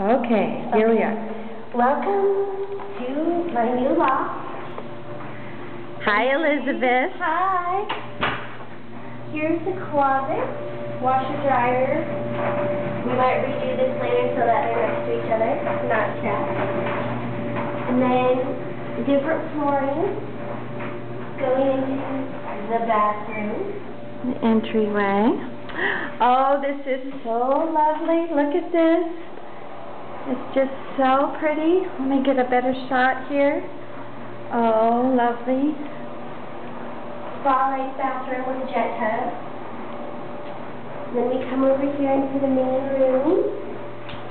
Okay, here we are. Welcome to my new loft. Hi, Elizabeth. Hi. Here's the closet, washer dryer. We might redo this later so that they're next to each other, not stacked. And then different flooring going into the bathroom. The entryway. Oh, this is so lovely. Look at this. It's just so pretty. Let me get a better shot here. Oh, lovely. Spa-like bathroom with a jet tub. Then we come over here into the main room.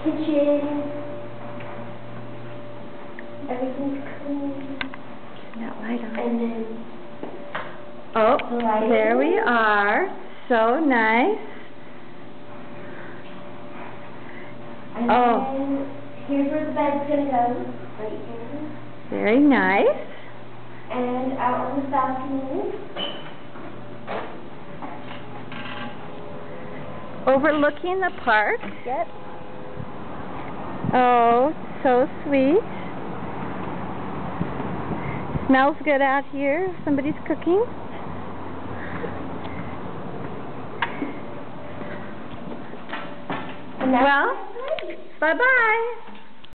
Kitchen. Everything's clean. Turn that light on. And then Oh, Lighting. there we are. So nice. And Oh. here's where the bed's gonna go, right here. Very nice. And out on the balcony. Overlooking the park. Yep. Oh, so sweet. Smells good out here. Somebody's cooking. Well. Bye-bye.